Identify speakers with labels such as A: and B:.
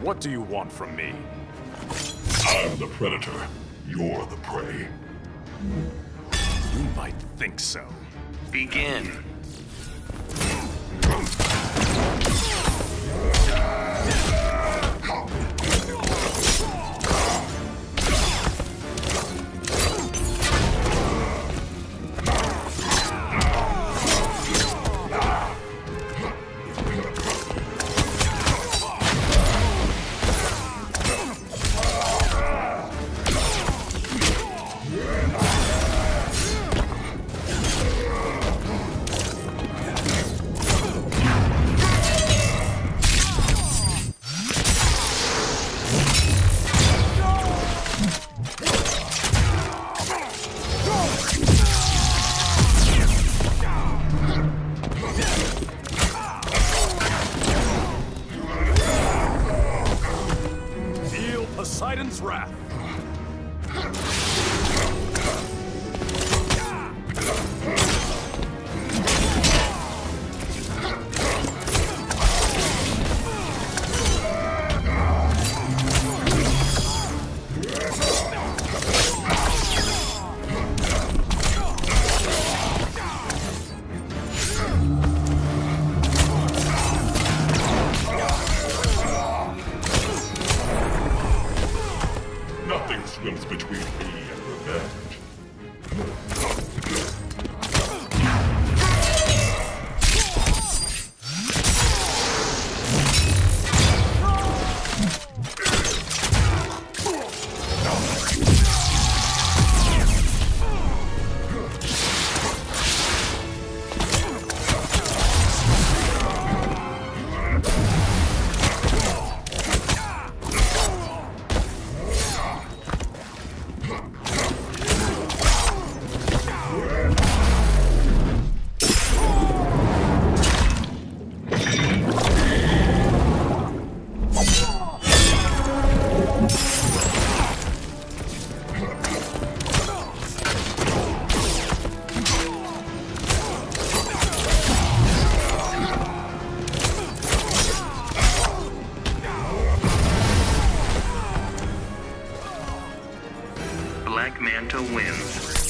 A: What do you want from me?
B: I'm the predator. You're the prey.
A: You might think so.
C: Begin.
A: Poseidon's wrath.
B: Between me and revenge.
C: Manta wins.